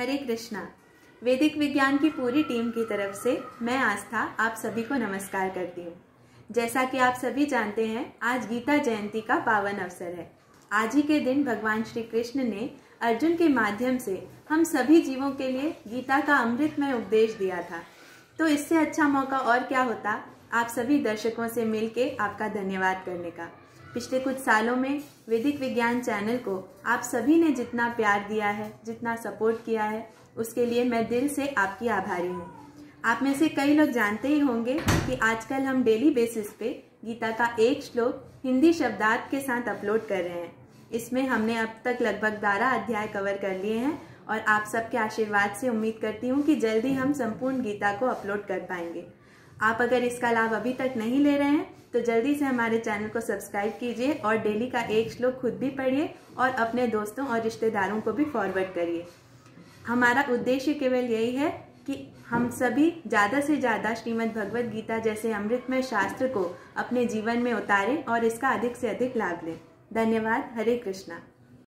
हरे कृष्णा। वैदिक विज्ञान की पूरी टीम की तरफ़ से मैं आस्था आप सभी को नमस्कार करती हूँ। जैसा कि आप सभी जानते हैं, आज गीता जयंती का पावन अवसर है। आज ही के दिन भगवान श्री कृष्ण ने अर्जुन के माध्यम से हम सभी जीवों के लिए गीता का अमृतमय उपदेश दिया था। तो इससे अच्छा मौका और क्या होता, आप सभी दर्शकों से मिलके आपका धन्यवाद करने का। पिछले कुछ सालों में वैदिक विज्ञान चैनल को आप सभी ने जितना प्यार दिया है, जितना सपोर्ट किया है, उसके लिए मैं दिल से आपकी आभारी हूँ। आप में से कई लोग जानते ही होंगे कि आजकल हम डेली बेसिस पे गीता का एक श्लोक हिंदी शब्दार्थ के साथ अपलोड कर रहे हैं। इसमें हमने अब तक लगभग बारह अध्याय कवर कर लिए हैं और आप सबके आशीर्वाद से उम्मीद करती हूँ कि जल्दी हम संपूर्ण गीता को अपलोड कर पाएँगे। आप अगर इसका लाभ अभी तक नहीं ले रहे हैं तो जल्दी से हमारे चैनल को सब्सक्राइब कीजिए और डेली का एक श्लोक खुद भी पढ़िए और अपने दोस्तों और रिश्तेदारों को भी फॉरवर्ड करिए। हमारा उद्देश्य केवल यही है कि हम सभी ज़्यादा से ज़्यादा श्रीमद् भगवत गीता जैसे अमृतमय शास्त्र को अपने जीवन में उतारें और इसका अधिक से अधिक लाभ लें। धन्यवाद। हरे कृष्णा।